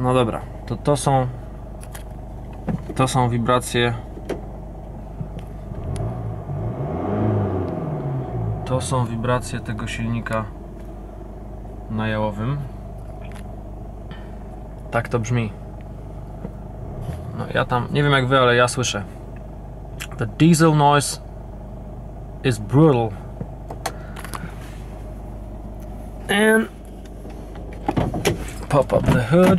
No dobra, to to są to są wibracje. To są wibracje tego silnika na jałowym. Tak to brzmi. No ja tam, nie wiem jak wy, ale ja słyszę. The diesel noise is brutal. And pop up the hood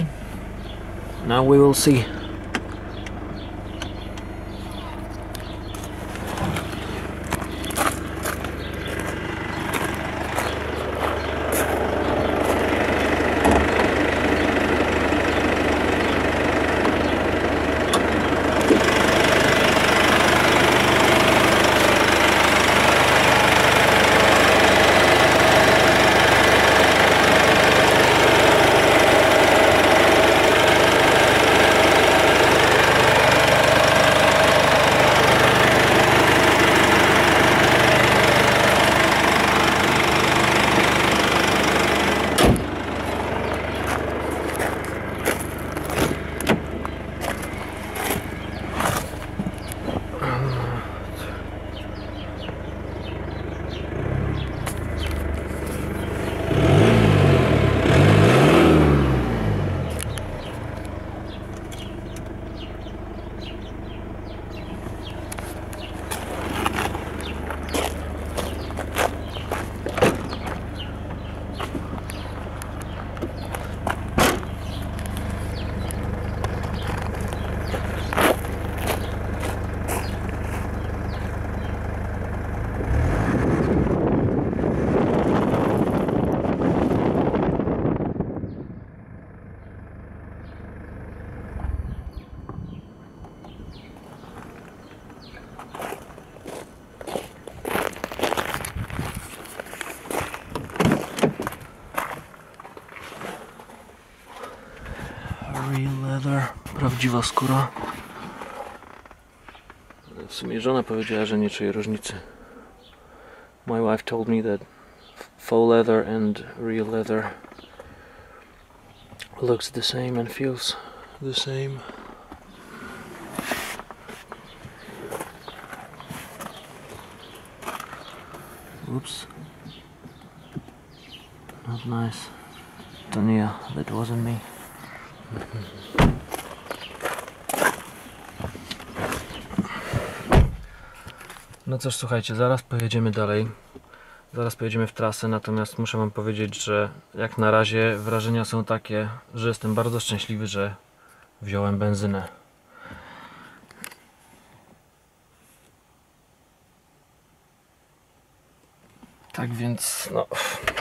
now we will see Real leather, prawdziwa skóra. W sumie żona powiedziała, że nie czuje różnicy. My wife told me that faux leather and real leather looks the same and feels the same. Oops. Not nice. To nie that wasn't me. No cóż, słuchajcie, zaraz pojedziemy dalej. Zaraz pojedziemy w trasę, natomiast muszę Wam powiedzieć, że jak na razie wrażenia są takie, że jestem bardzo szczęśliwy, że wziąłem benzynę. Tak więc, no,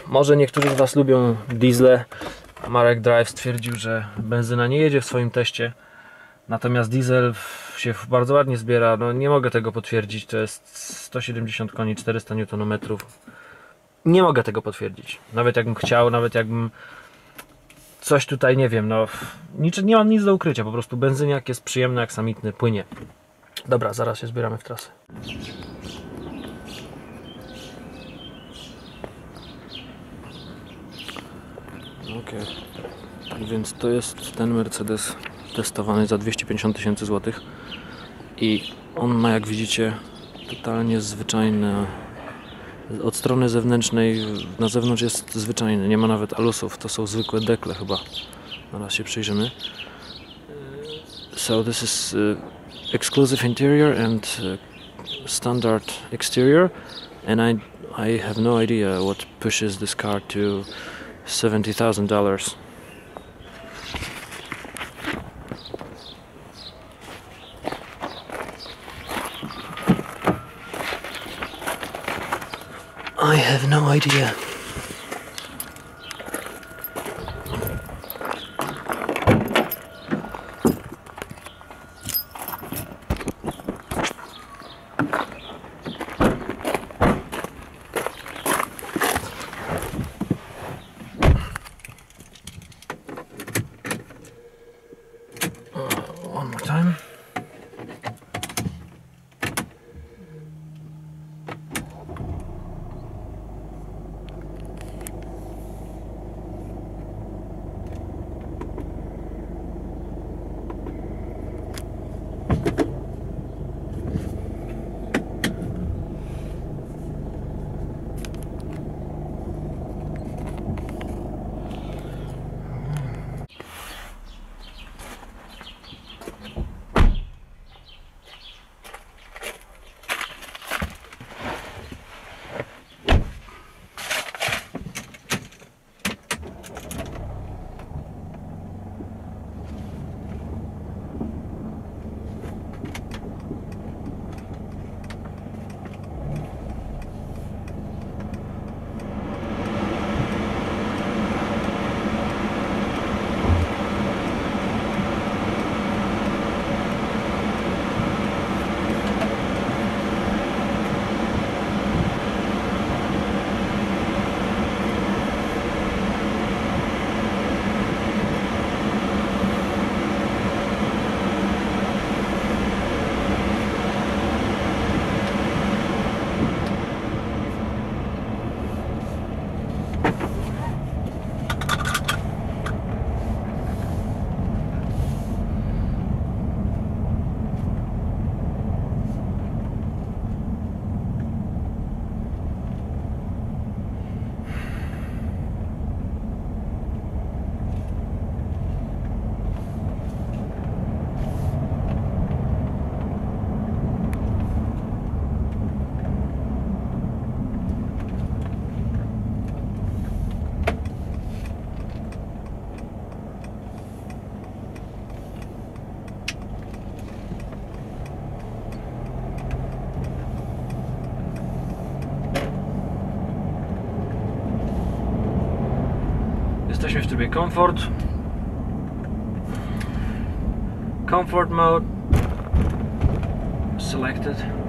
może niektórzy z Was lubią diesle. Marek Drive stwierdził, że benzyna nie jedzie w swoim teście. Natomiast diesel się bardzo ładnie zbiera. No nie mogę tego potwierdzić. To jest 170 koni, 400 Nm. Nie mogę tego potwierdzić. Nawet jakbym chciał, nawet jakbym coś tutaj nie wiem, no nic, nie mam nic do ukrycia. Po prostu benzyniak jest przyjemny, jak samitny, płynie. Dobra, zaraz się zbieramy w trasę. Tak więc to jest ten Mercedes testowany za 250 tysięcy złotych. I on ma jak widzicie totalnie zwyczajne od strony zewnętrznej na zewnątrz jest zwyczajny, nie ma nawet alusów, to są zwykłe dekle chyba. Zaraz się przyjrzymy. So this is uh, exclusive interior and uh, standard exterior. And I, I have no idea what pushes this car to $70,000 I have no idea. Jesteśmy w trybie comfort. Comfort mode. Selected.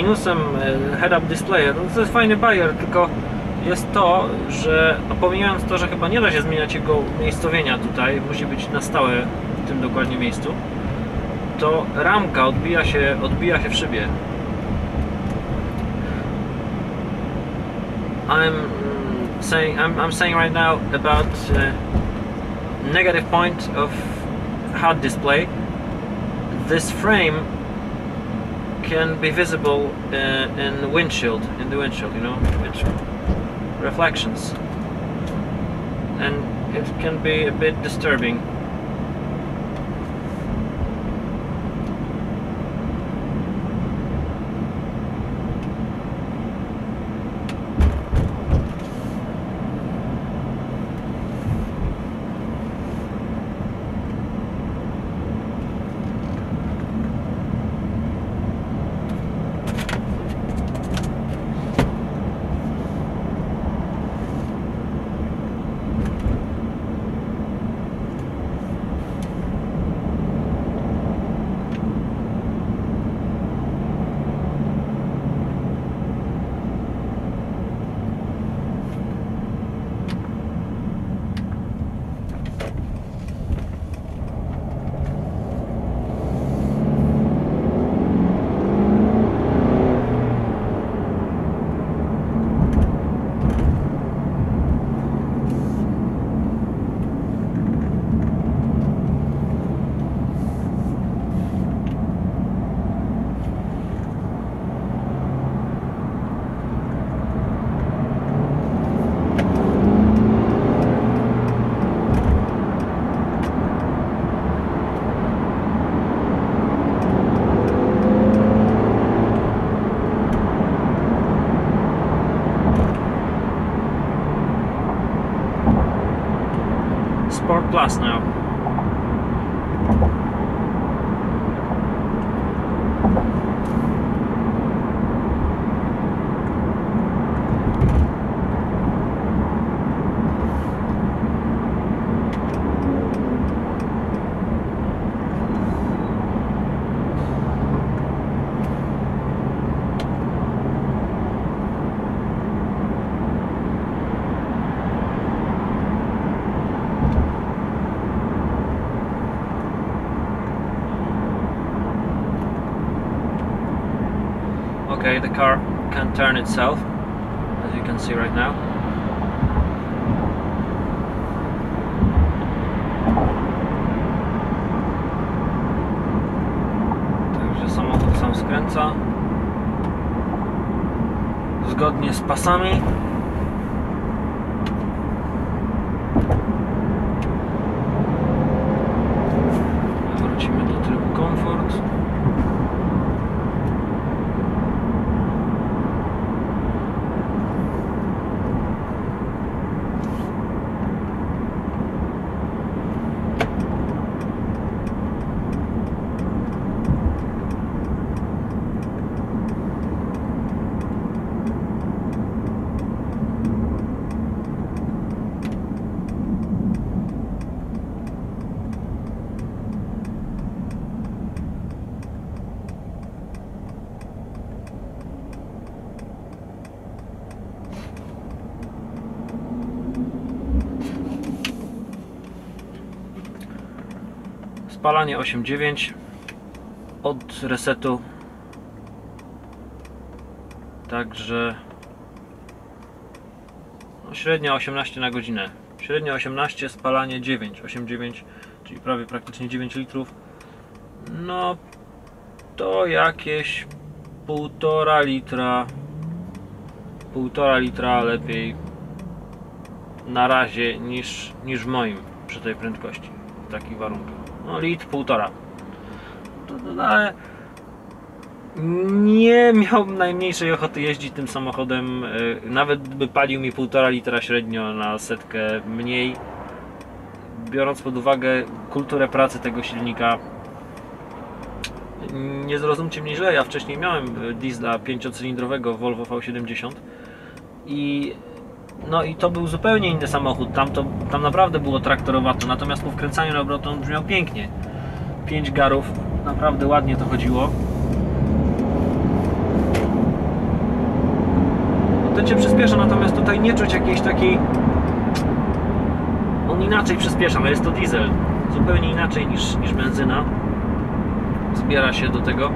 Minusem e, head-up displaya, no to jest fajny bajer, tylko jest to, że no pomijając to, że chyba nie da się zmieniać jego miejscowienia tutaj, musi być na stałe w tym dokładnie miejscu, to ramka odbija się, odbija się w szybie. I'm saying I'm, I'm saying right now about uh, negative point of HUD display. This frame can be visible uh, in the windshield, in the windshield, you know, it's reflections, and it can be a bit disturbing. Sport turn itself, as you can see right now. Także samochód sam skręca. Zgodnie z pasami. Spalanie 8,9 od resetu. Także no średnia 18 na godzinę. Średnia 18, spalanie 9, 8,9, czyli prawie praktycznie 9 litrów. No to jakieś półtora litra półtora litra lepiej na razie niż, niż w moim przy tej prędkości w takich warunkach no litr półtora. To, to, ale nie miałbym najmniejszej ochoty jeździć tym samochodem y, nawet by palił mi półtora litra średnio na setkę mniej. Biorąc pod uwagę kulturę pracy tego silnika nie zrozumcie mnie źle, ja wcześniej miałem diesla 5-cylindrowego Volvo V70 i no i to był zupełnie inny samochód, tam, to, tam naprawdę było traktorowato, natomiast po wkręcaniu na obrotę on brzmiał pięknie. 5 garów, naprawdę ładnie to chodziło. No Cię przyspiesza, natomiast tutaj nie czuć jakiejś takiej on inaczej przyspiesza, no jest to diesel. Zupełnie inaczej niż, niż benzyna. Zbiera się do tego.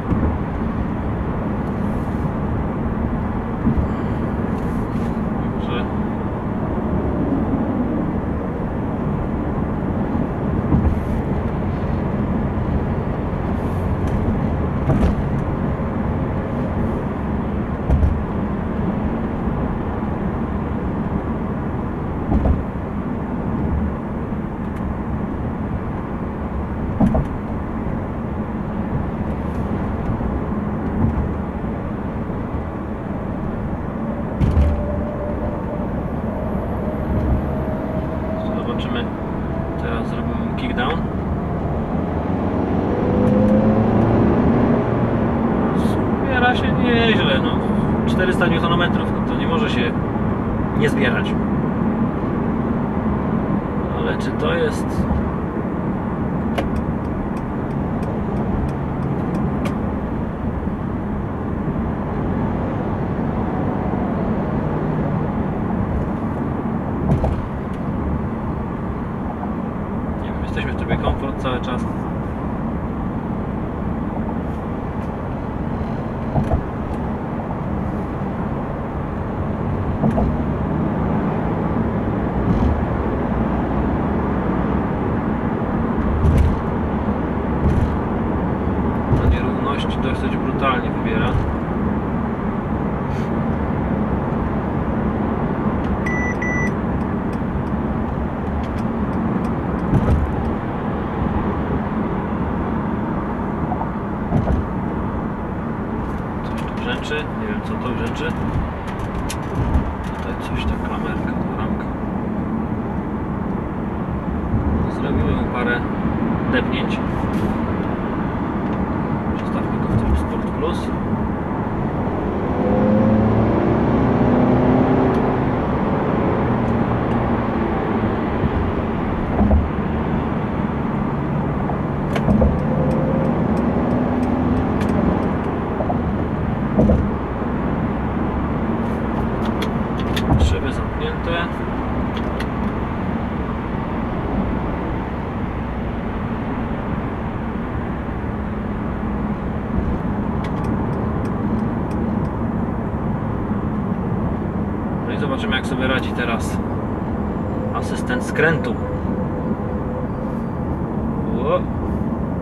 O,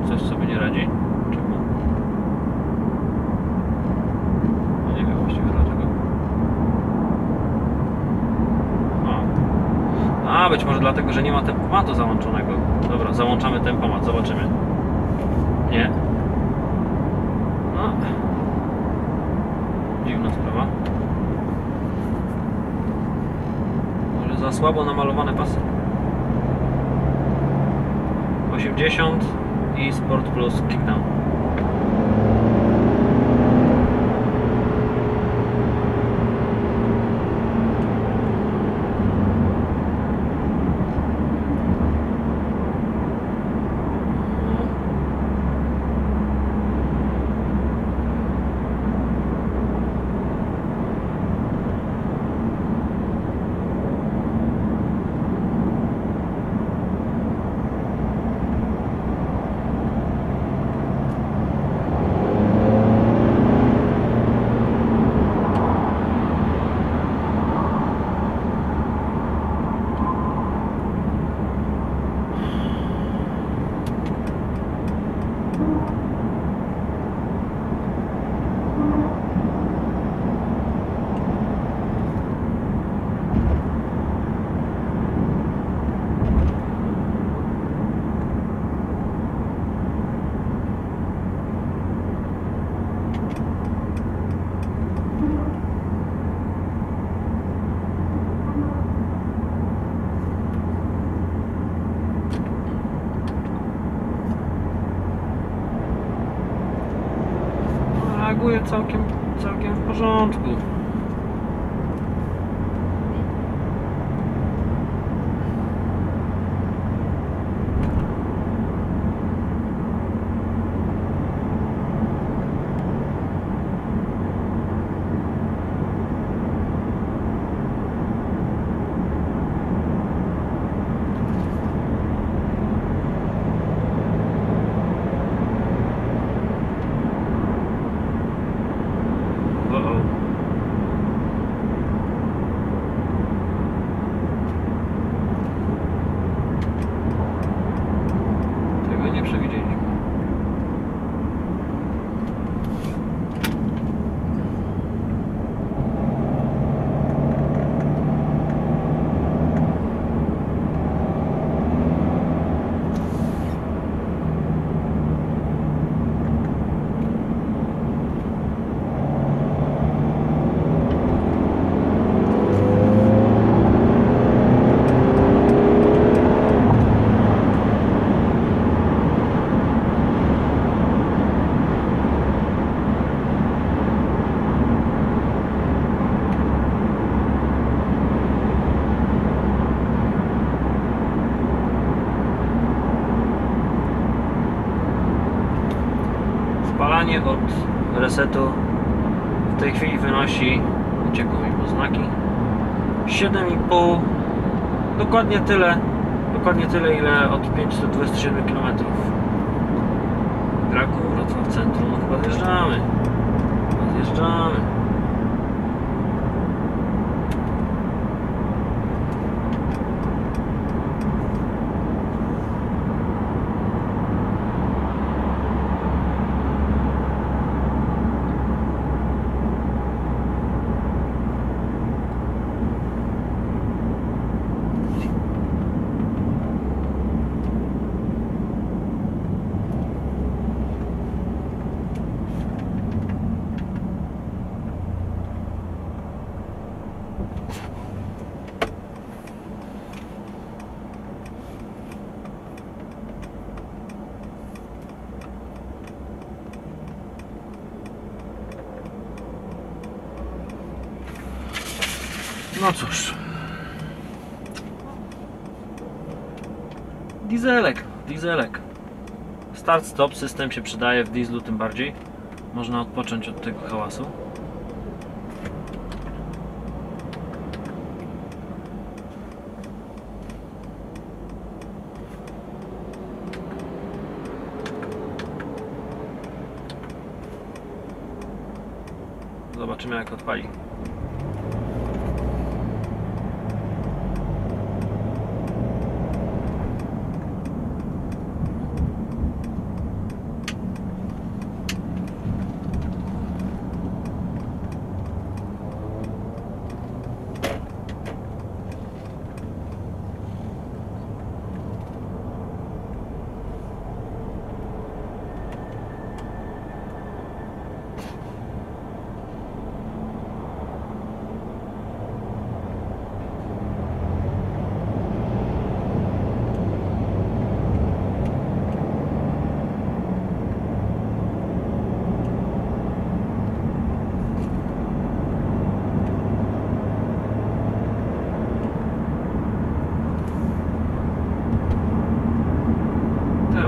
coś sobie nie radzi. Czemu? No nie wiem właściwie dlaczego. A, być może dlatego, że nie ma tempomatu załączonego. Dobra, załączamy tempomat, zobaczymy. Nie. No. Dziwna sprawa. Może za słabo namalowane pasy. 80 i Sport Plus Kickdown. Całkiem, całkiem w porządku. Uh-oh. Tego nie przewidzieliśmy. Spalanie od resetu w tej chwili wynosi, uciekło mi po znaki, 7,5 dokładnie tyle, dokładnie tyle ile od 527 km. Kraków, Wrocław Centrum, no chyba zjeżdżamy. Zjeżdżamy. No cóż. Dieselek, dieselek. Start-stop, system się przydaje w dieslu tym bardziej. Można odpocząć od tego hałasu. Zobaczymy jak odpali.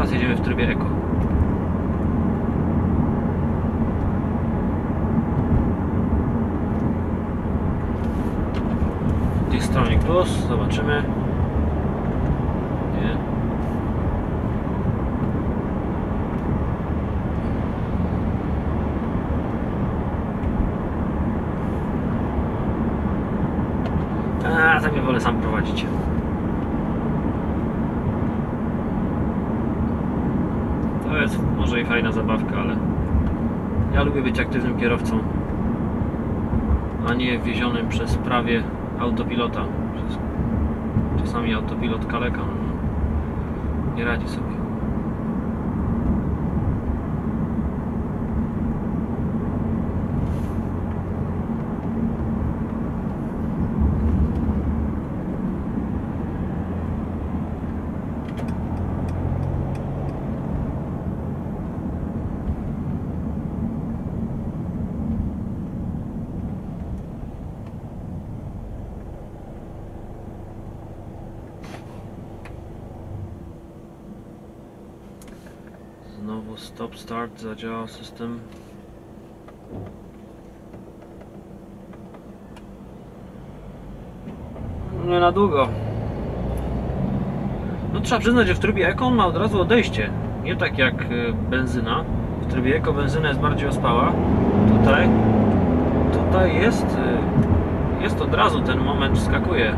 Teraz jedziemy w trybie Eco. Distronic Plus, zobaczymy. Nie. A, tak ja wolę sam prowadzić. To jest może i fajna zabawka, ale ja lubię być aktywnym kierowcą, a nie wiezionym przez prawie autopilota. Czasami autopilot kaleka, no, nie radzi sobie. Stop start zadziałał system. Nie na długo. No trzeba przyznać, że w trybie Eco on ma od razu odejście. Nie tak jak e, benzyna. W trybie Eco benzyna jest bardziej ospała. Tutaj, tutaj jest, e, jest od razu ten moment, skakuje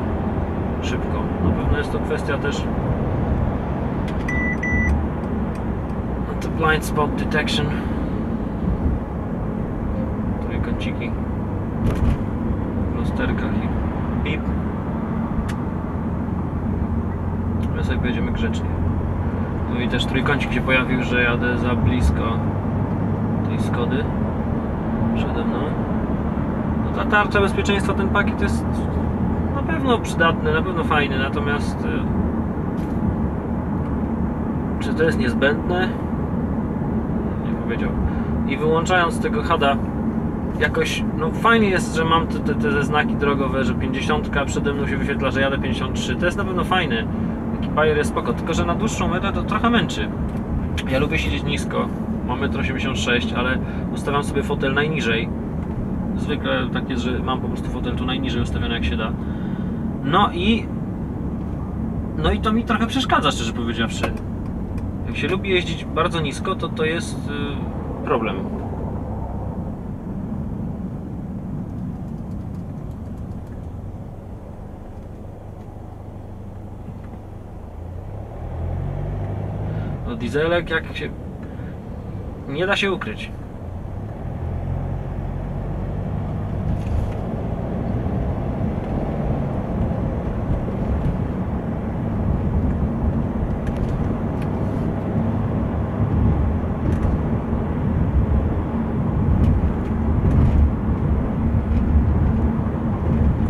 szybko. Na pewno jest to kwestia też to blind spot detection. Trójkąciki w lusterkach i pip. My sobie pojedziemy grzecznie. No i też trójkącik się pojawił, że jadę za blisko tej Skody przede mną. No ta tarcza bezpieczeństwa, ten pakiet jest na pewno przydatny, na pewno fajny, natomiast y, czy to jest niezbędne? Powiedział. I wyłączając tego hada, jakoś, no fajnie jest, że mam te, te, te znaki drogowe, że 50 przede mną się wyświetla, że jadę 53. To jest na pewno fajne. Taki bajer jest spoko, tylko że na dłuższą metę to trochę męczy. Ja lubię siedzieć nisko, mam 1,86 m, ale ustawiam sobie fotel najniżej. Zwykle tak jest, że mam po prostu fotel tu najniżej ustawiony jak się da. No i no i to mi trochę przeszkadza, szczerze powiedziawszy. Jak się lubi jeździć bardzo nisko, to to jest yy, problem. No dieselek jak się... Nie da się ukryć.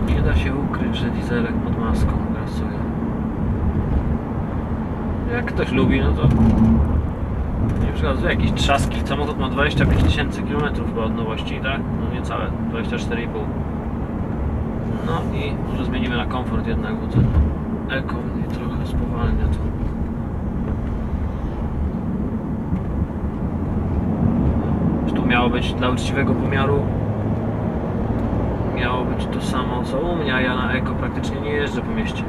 Nie da się ukryć, że dieselek pod maską grasuje. Jak ktoś lubi, no to nie przykład jakieś trzaski. Samochód ma 25 tysięcy chyba od nowości, tak? No niecałe, 24,5. No i może zmienimy na komfort jednak, bo ten eko mnie trochę spowalnia to. Tu miało być dla uczciwego pomiaru miało być to samo co u mnie, a ja na eko praktycznie nie jeżdżę po mieście.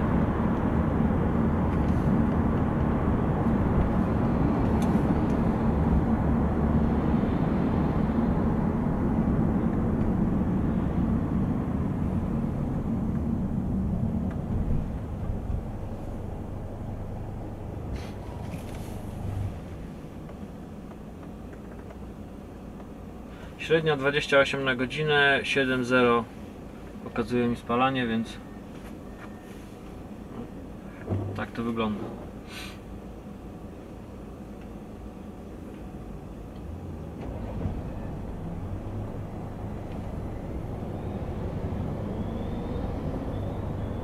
Średnia 28 na godzinę, 7,0 pokazuje mi spalanie, więc tak to wygląda.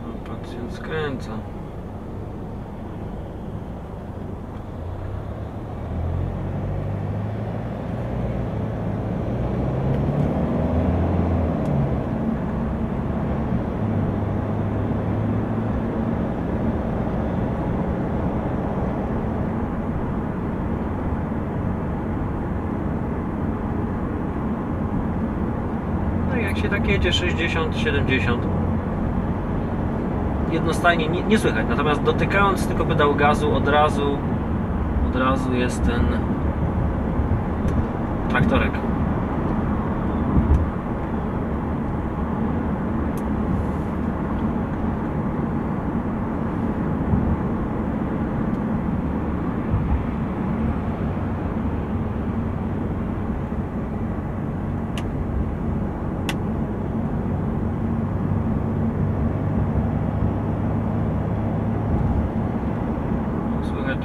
No, Pacjent skręca. Jedzie 60, 70 jednostajnie nie, nie słychać, natomiast dotykając tylko pedału gazu od razu od razu jest ten traktorek.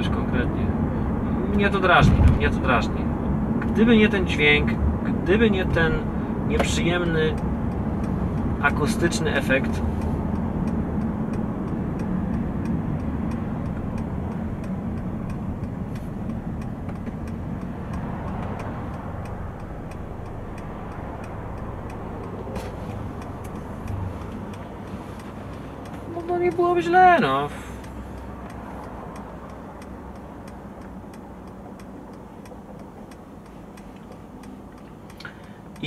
Też konkretnie. Mnie to drażni, mnie to drażni. Gdyby nie ten dźwięk, gdyby nie ten nieprzyjemny akustyczny efekt, no, no nie byłoby źle, no.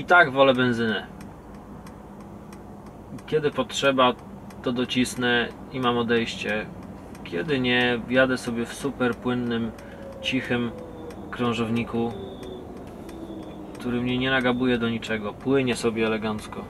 I tak wolę benzynę. Kiedy potrzeba, to docisnę i mam odejście. Kiedy nie, jadę sobie w super płynnym, cichym krążowniku, który mnie nie nagabuje do niczego. Płynie sobie elegancko.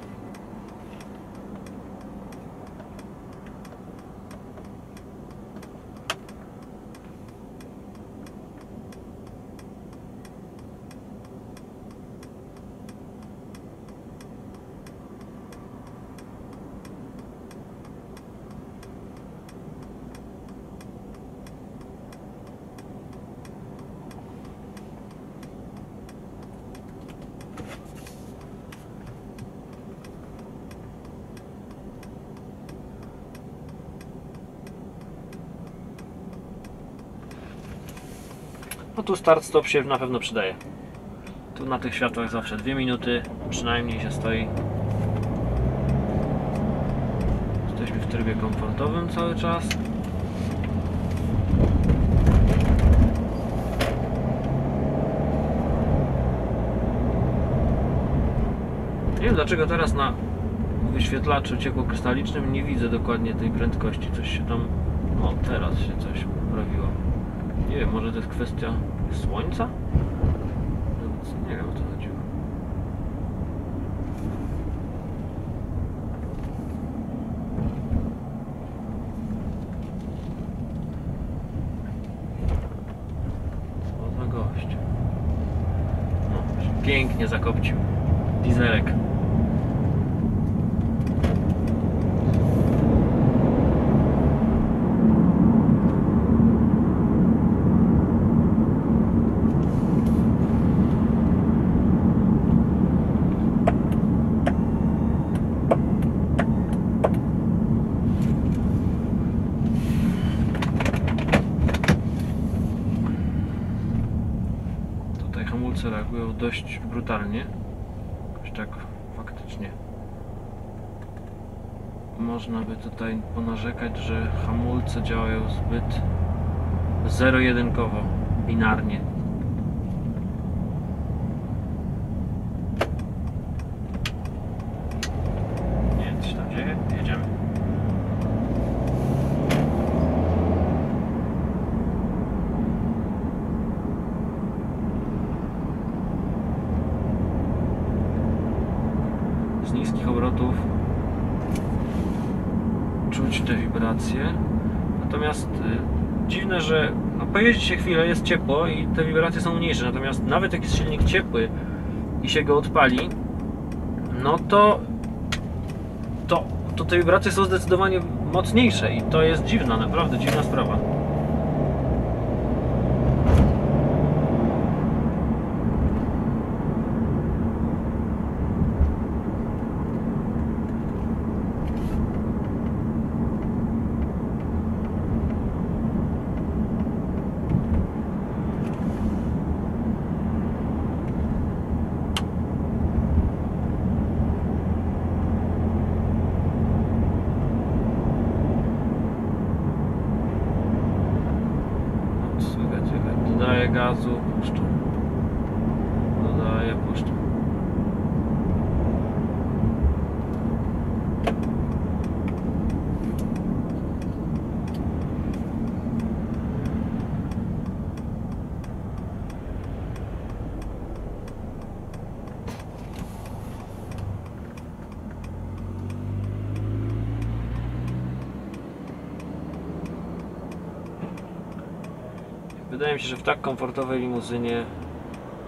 No tu start stop się na pewno przydaje. Tu na tych światłach zawsze dwie minuty przynajmniej się stoi. Jesteśmy w trybie komfortowym cały czas. Nie wiem dlaczego teraz na wyświetlaczu ciekłokrystalicznym nie widzę dokładnie tej prędkości. Coś się tam... O, teraz się coś poprawiło. Nie wiem, może to jest kwestia słońca? Więc nie wiem o co chodziło. Co za gość. No, pięknie zakopcił. Dieselek. Tutaj hamulce reagują dość brutalnie. Jakoś tak faktycznie. Można by tutaj ponarzekać, że hamulce działają zbyt zero-jedynkowo, binarnie. Nie wiem, co się tam dzieje. Jedziemy. z niskich obrotów czuć te wibracje. Natomiast y, dziwne, że no, pojeździ się chwilę, jest ciepło i te wibracje są mniejsze. Natomiast nawet jak jest silnik ciepły i się go odpali, no to, to, to te wibracje są zdecydowanie mocniejsze i to jest dziwna, naprawdę dziwna sprawa. Słychać, słychać. Dodaję gazu, puszczam. Dodaję, puszczam. Wydaje mi się, że w tak komfortowej limuzynie,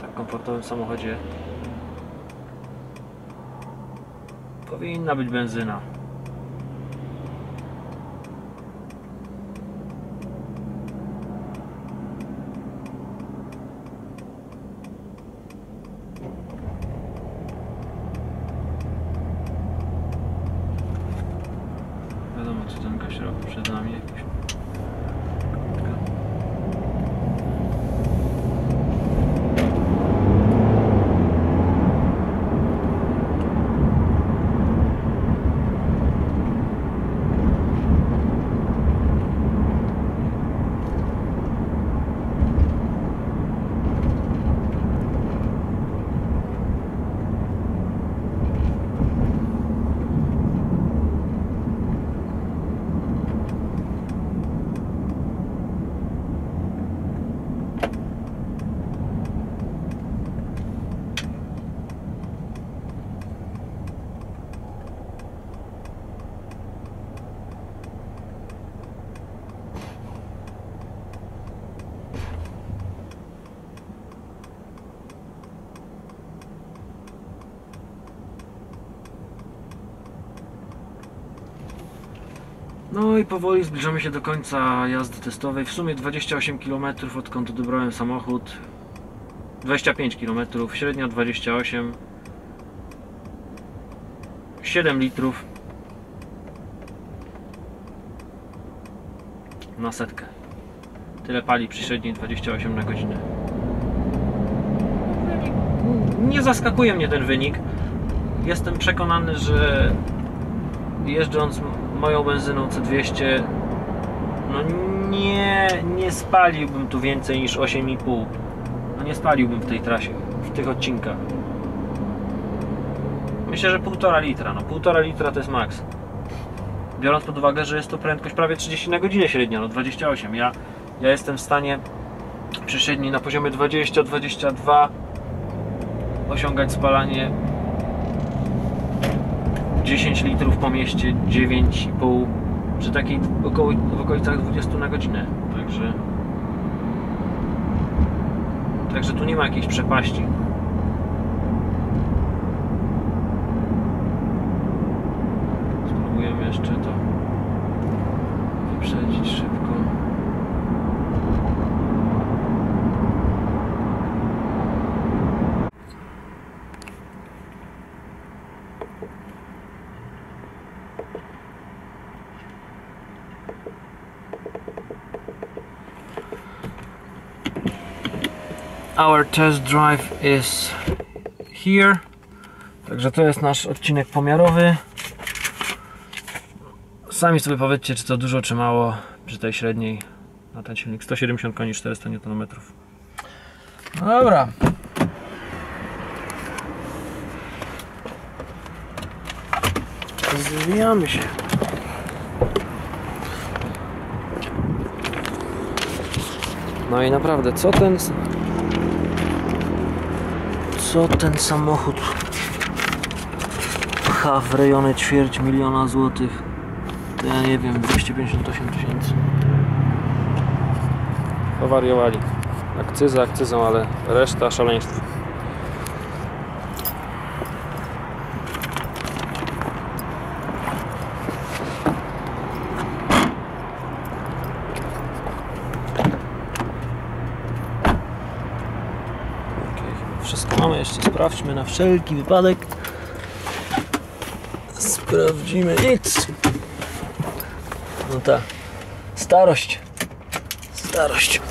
tak komfortowym samochodzie powinna być benzyna. No i powoli zbliżamy się do końca jazdy testowej. W sumie 28 km odkąd odebrałem samochód. 25 km, średnio 28. 7 litrów na setkę. Tyle pali przy średniej 28 na godzinę. Nie zaskakuje mnie ten wynik. Jestem przekonany, że jeżdżąc moją benzyną C200 no nie, nie spaliłbym tu więcej niż 8,5 no nie spaliłbym w tej trasie, w tych odcinkach. Myślę, że 1,5 litra, no 1,5 litra to jest maks. Biorąc pod uwagę, że jest to prędkość prawie 30 na godzinę średnia, no 28 ja, ja jestem w stanie przy średniej na poziomie 20-22 osiągać spalanie 10 litrów po mieście, 9,5 przy takiej około, w okolicach 20 na godzinę. Także Także tu nie ma jakiejś przepaści. Spróbujemy jeszcze to wyprzedzić szybko. Our test drive is here. Także to jest nasz odcinek pomiarowy. Sami sobie powiedzcie, czy to dużo, czy mało przy tej średniej na ten silnik. 170 koni, 400 Nm. No dobra. Zwijamy się. No i naprawdę, co ten co ten samochód pcha w rejony ćwierć miliona złotych? To ja nie wiem 258 tysięcy. Powariowali. Akcyza akcyzą, ale reszta szaleństwo sprawdźmy na wszelki wypadek. Sprawdzimy nic. No tak. Starość. Starość.